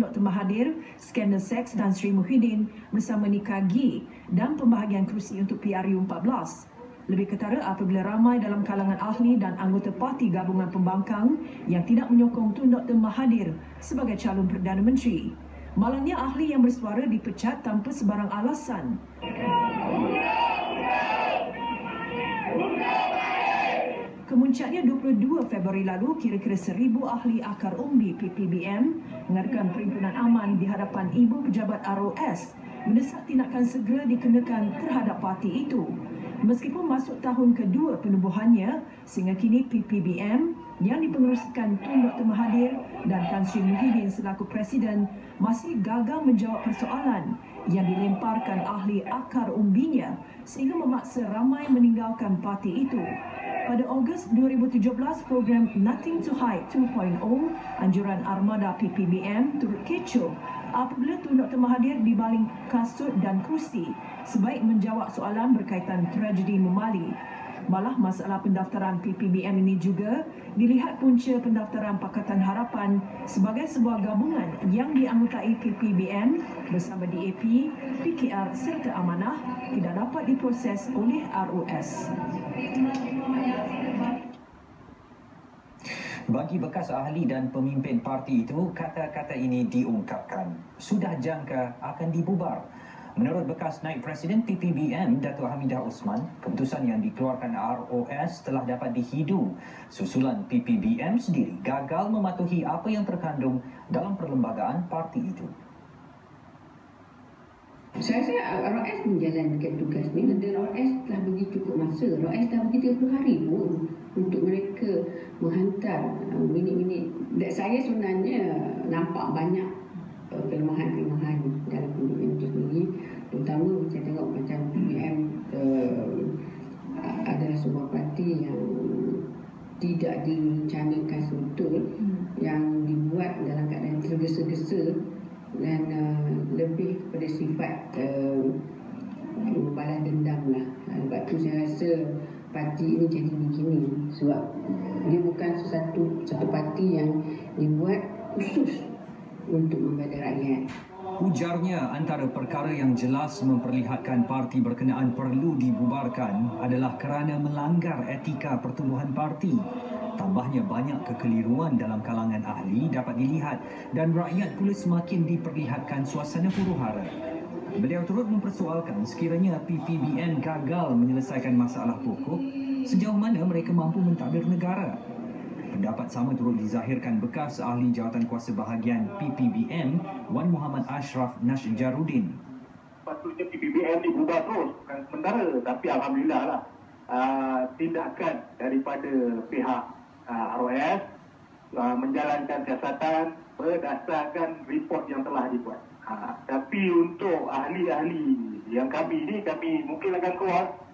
Dr. Mahathir, skandal seks dan Sri Muhyiddin bersama Nikah Gi dan pembahagian kerusi untuk PRU 14. Lebih ketara apabila ramai dalam kalangan ahli dan anggota parti gabungan pembangkang yang tidak menyokong Tun Dr. Mahathir sebagai calon Perdana Menteri. Malangnya ahli yang bersuara dipecat tanpa sebarang alasan. Kemuncaknya 22 Februari lalu, kira-kira seribu ahli akar umbi PPBM mengadakan perhimpunan aman di hadapan Ibu Pejabat ROS mendesak tindakan segera dikenakan terhadap parti itu. Meskipun masuk tahun kedua penubuhannya, sehingga kini PPBM yang dipengerusikan Tun Dr. Mahathir dan Tan Sri Muhyiddin selaku Presiden masih gagal menjawab persoalan yang dilemparkan ahli akar umbinya sehingga memaksa ramai meninggalkan parti itu. Pada Ogos 2017, program Nothing to Hide 2.0 anjuran armada PPBM turut kecoh apabila Tun Dr. Mahathir dibaling kasut dan kerusi sebaik menjawab soalan berkaitan tragedi Memali. Malah masalah pendaftaran PPBM ini juga dilihat punca pendaftaran Pakatan Harapan sebagai sebuah gabungan yang dianggotai PPBM bersama DAP, PKR serta Amanah tidak dapat diproses oleh RUS. Bagi bekas ahli dan pemimpin parti itu, kata-kata ini diungkapkan. Sudah jangka akan dibubar. Menurut bekas naib Presiden PPBM Datuk Hamidah Osman, keputusan yang dikeluarkan ROS telah dapat dihidu. Susulan PPBM sendiri gagal mematuhi apa yang terkandung dalam perlembagaan parti itu. Saya rasa ROS menjalankan tugas ni dan ROS telah bagi cukup masa. ROS dah bagi 30 hari pun untuk mereka menghantar uh, minit-minit. Saya sebenarnya nampak banyak kelemahan-kelemahan dalam PBM itu sendiri terutama saya tengok macam PBM uh, adalah sebuah parti yang tidak direncanakan sebetul hmm. yang dibuat dalam keadaan tergesa-gesa dan uh, lebih kepada sifat uh, membalas dendam lah sebab tu saya rasa parti ini jadi begini sebab dia bukan sesuatu satu parti yang dibuat khusus untuk membela rakyat. Ujarnya antara perkara yang jelas memperlihatkan parti berkenaan perlu dibubarkan adalah kerana melanggar etika pertumbuhan parti. Tambahnya banyak kekeliruan dalam kalangan ahli dapat dilihat dan rakyat pula semakin diperlihatkan suasana huru-hara. Beliau turut mempersoalkan sekiranya PPBN gagal menyelesaikan masalah pokok, sejauh mana mereka mampu mentadbir negara. Pendapat sama turut dizahirkan bekas ahli jawatan kuasa bahagian PPBM Wan Muhammad Ashraf Nashjarudin. Patutnya PPBM diubah terus bukan sementara tapi alhamdulillah lah uh, tindakan daripada pihak uh, ROS uh, menjalankan siasatan berdasarkan report yang telah dibuat. Uh, tapi untuk ahli-ahli yang kami ini kami mungkin akan keluar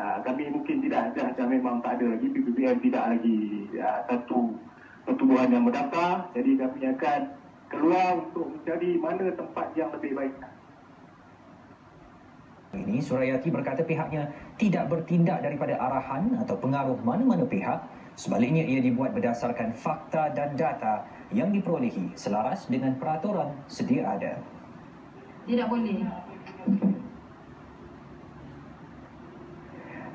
Ah, kami mungkin tidak ada memang tak ada lagi PPPM tidak lagi uh, satu pertubuhan yang berdaftar jadi kami akan keluar untuk mencari mana tempat yang lebih baik. Ini Surayati berkata pihaknya tidak bertindak daripada arahan atau pengaruh mana-mana pihak. Sebaliknya ia dibuat berdasarkan fakta dan data yang diperolehi selaras dengan peraturan sedia ada. Tidak boleh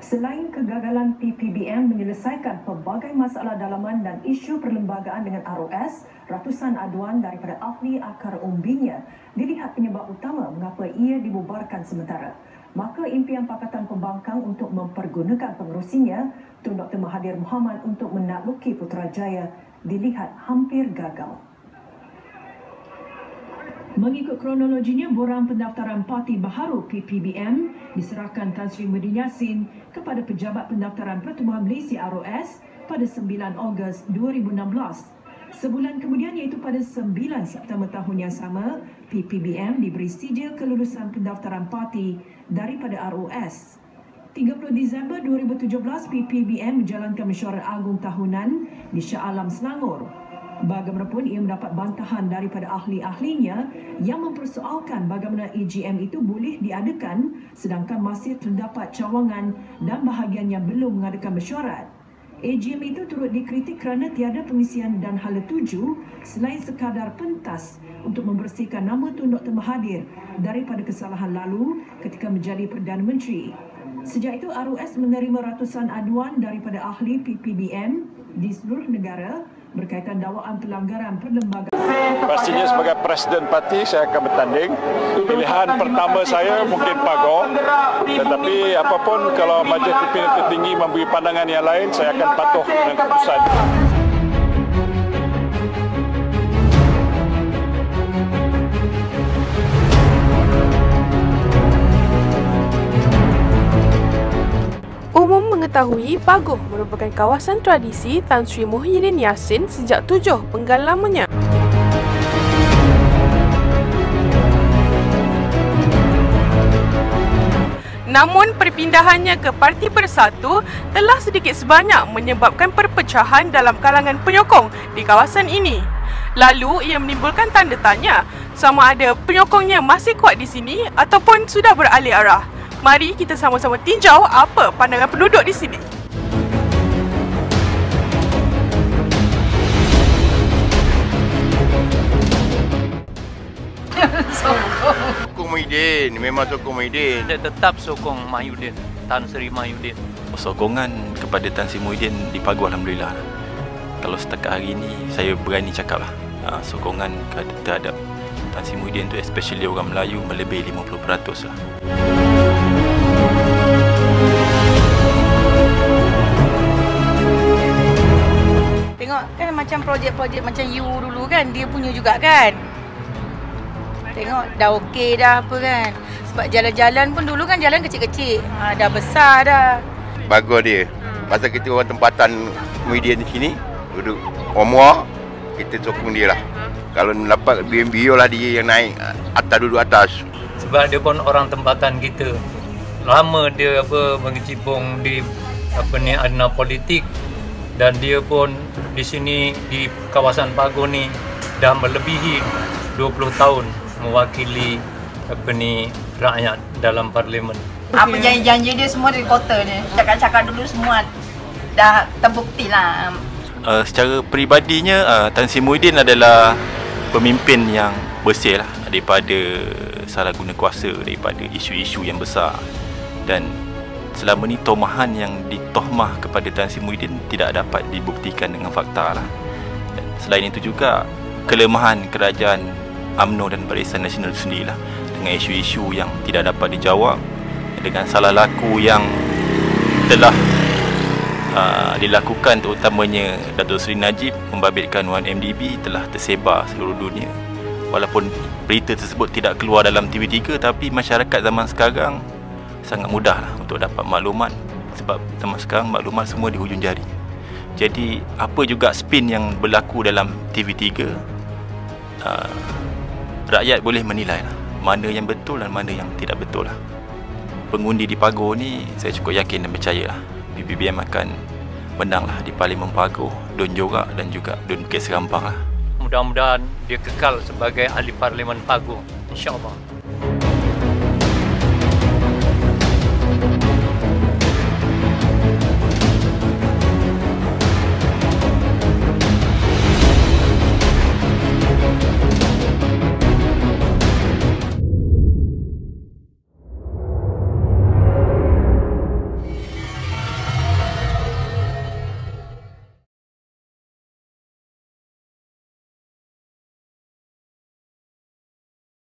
Selain kegagalan PPBM menyelesaikan pelbagai masalah dalaman dan isu perlembagaan dengan ROS, ratusan aduan daripada ahli akar umbinya dilihat penyebab utama mengapa ia dibubarkan sementara. Maka impian Pakatan Pembangkang untuk mempergunakan pengerusinya, Tun Dr. Mahathir Mohamad untuk menakluki Putrajaya dilihat hampir gagal. Mengikut kronologinya, borang pendaftaran Parti Baharu PPBM diserahkan Tan Sri Muhyiddin Yassin kepada Pejabat Pendaftaran Pertubuhan Malaysia ROS pada 9 Ogos 2016. Sebulan kemudian iaitu pada 9 September tahun yang sama, PPBM diberi sijil kelulusan pendaftaran parti daripada ROS. 30 Disember 2017, PPBM menjalankan mesyuarat agung tahunan di Shah Alam Selangor Bagaimanapun ia mendapat bantahan daripada ahli-ahlinya yang mempersoalkan bagaimana EGM itu boleh diadakan sedangkan masih terdapat cawangan dan bahagian yang belum mengadakan mesyuarat. AGM itu turut dikritik kerana tiada pengisian dan hala tuju selain sekadar pentas untuk membersihkan nama Tun Dr. Mahathir daripada kesalahan lalu ketika menjadi Perdana Menteri. Sejak itu, RUS menerima ratusan aduan daripada ahli PPBM di seluruh negara berkaitan dakwaan pelanggaran perlembagaan. Pastinya sebagai Presiden Parti saya akan bertanding. Pilihan pertama saya mungkin Pago. Tetapi apapun kalau Majlis Pimpinan Tertinggi memberi pandangan yang lain, saya akan patuh dengan keputusan. Umum mengetahui Pagoh merupakan kawasan tradisi Tan Sri Muhyiddin Yassin sejak tujuh penggal lamanya. Namun perpindahannya ke Parti Bersatu telah sedikit sebanyak menyebabkan perpecahan dalam kalangan penyokong di kawasan ini. Lalu ia menimbulkan tanda tanya sama ada penyokongnya masih kuat di sini ataupun sudah beralih arah. Mari kita sama-sama tinjau apa pandangan penduduk di sini. Sokong Muhyiddin, memang sokong Muhyiddin. Dia tetap sokong Mahyudin, Tan Sri Mahyudin. Sokongan kepada Tan Sri Muhyiddin di Pagu Alhamdulillah. Kalau setakat hari ini, saya berani cakap lah. Uh, sokongan terhadap Tan Sri Muhyiddin tu especially orang Melayu melebihi 50% lah. Tengok kan macam projek-projek macam you dulu kan, dia punya juga kan. Tengok dah okey dah apa kan. Sebab jalan-jalan pun dulu kan jalan kecil-kecil. Ha, dah besar dah. Bagus dia. Pasal kita orang tempatan Muhyiddin di sini, duduk Omwa, kita sokong dia lah. Kalau dapat BNB lah dia yang naik atas duduk atas. Sebab dia pun orang tempatan kita. Lama dia apa mengecipung di apa ni arena politik dan dia pun di sini di kawasan Pago ni dah melebihi 20 tahun mewakili apa ni rakyat dalam parlimen. Apa janji-janji dia semua di kota ni. Cakap-cakap dulu semua dah terbukti lah. Uh, secara peribadinya, uh, Tan Sri Muhyiddin adalah pemimpin yang bersih lah daripada salah guna kuasa, daripada isu-isu yang besar. Dan selama ni tomahan yang ditohmah kepada Tan Sri Muhyiddin tidak dapat dibuktikan dengan fakta lah. Selain itu juga, kelemahan kerajaan UMNO dan Barisan Nasional sendirilah dengan isu-isu yang tidak dapat dijawab dengan salah laku yang telah uh, dilakukan terutamanya Datuk Seri Najib membabitkan 1MDB telah tersebar seluruh dunia walaupun berita tersebut tidak keluar dalam TV3 tapi masyarakat zaman sekarang sangat mudah lah untuk dapat maklumat sebab zaman sekarang maklumat semua di hujung jari. Jadi apa juga spin yang berlaku dalam TV3 uh, rakyat boleh menilai lah mana yang betul dan mana yang tidak betul lah. Pengundi di Pago ni saya cukup yakin dan percaya lah BBBM akan menang lah di Parlimen Pago Don Jorak dan juga Don Bukit Serampang lah. Mudah-mudahan dia kekal sebagai ahli parlimen Pago insyaAllah